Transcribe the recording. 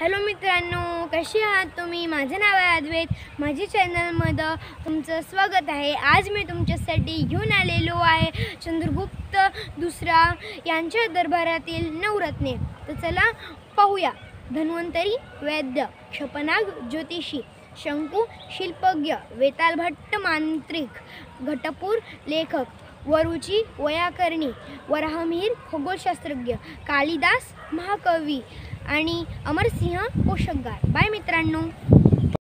Hello मित्रांनो कशी आहात तुम्ही? माझं नाव आहे अद्वैत. माझी चॅनलमध्ये तुमचं स्वागत आहे. आज मी तुमच्यासाठी घेऊन आलेलो आहे चंद्रगुप्त दुसरा यांच्या दरबारातील नवरत्ने. तर चला पाहूया. धन्वंतरी वैद्य क्षपनाग ज्योतिषी शंकू शिल्पज्ञ वेताल भट्ट मांत्रिक घटपूर लेखक वरुची वयाकर्णी वराहमिहीर खगोलशास्त्रज्ञ कालिदास महाकवी आणि अमरसिंह पोषकगार बाय मित्रांनो.